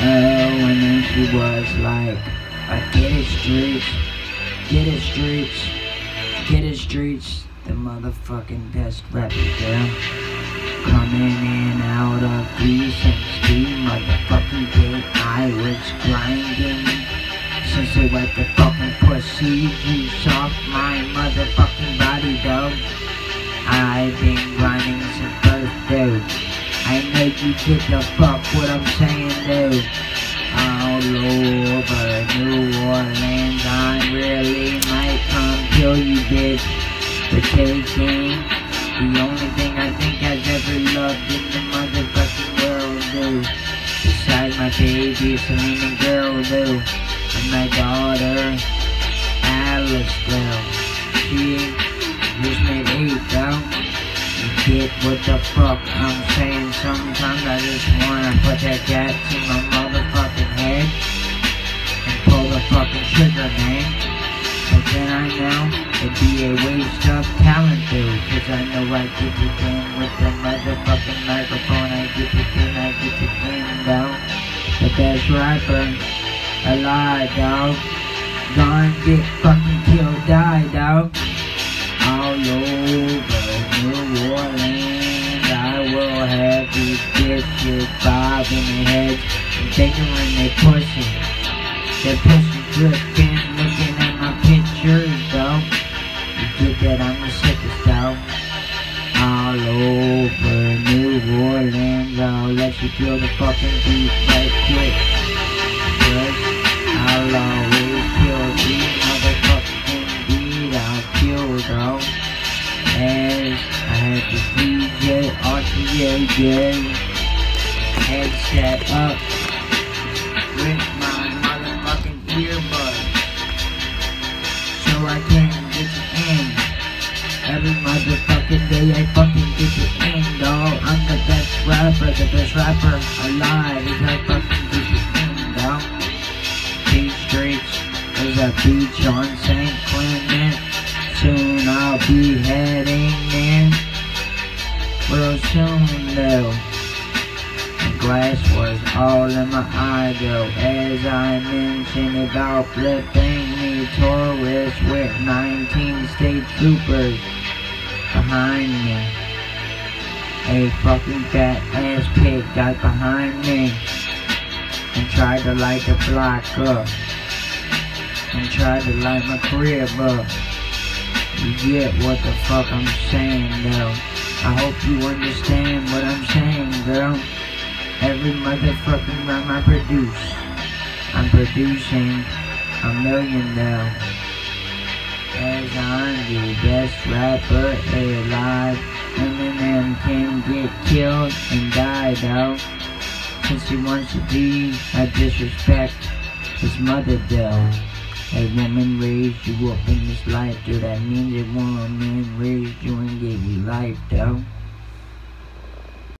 Oh, and then she was like, I get it streets, get it streets, get it streets, the motherfucking best rapper girl. Coming in out of grease and steam, motherfucking day I was grinding. Since they wiped the fucking pussy, you soft my motherfucking body, dog. I've been grinding you get the fuck what I'm saying, dude. Oh, All over New Orleans, I really might come kill you, bitch. For taking the only thing I think I've ever loved in the motherfucking world, dude. Besides my baby, Selena girl, dude. And my daughter, Alice, girl. She just made eight, though. You get what the fuck I'm. Sometimes I just wanna put that gas in my motherfucking head and pull the fucking trigger, man. But then I know it'd be a waste of talent, dude. Cause I know I get it in with the motherfucking microphone. I get it in, I get it in, though. The best rapper alive, dog. Gonna get fucking killed, die, dog. All over bobbing their heads and fingering their pussy. Their pussy dripping, looking at my pictures, though. You get that I'm the sickest, though. All over New Orleans, oh, I'll let you feel the fucking beat right quick. Cause I'll always kill these motherfucking beat, I'll kill, though. As I had DJ RTA head set up with my motherfucking earbuds so I can get you in. Every motherfucking day I fucking get you in, dog. I'm the best rapper, the best rapper alive. Is I fucking get you in, dog. Beach streets, there's a beach on St. Clement. Soon I'll be heading in. Real soon though. Was all in my eye though. As I mentioned about flipping me tourists with 19 state troopers behind me. A fucking fat ass pig got behind me and tried to light the block up and tried to light my crib up. You get what the fuck I'm saying, though. I hope you understand what I'm saying, girl. Every motherfucking rhyme I produce, I'm producing a million now. As I'm the best rapper alive, Eminem can get killed and die, though. Since he wants to be a disrespect his mother, though. A woman raised you up in this life, dude. That means a woman raised you and gave you life, though.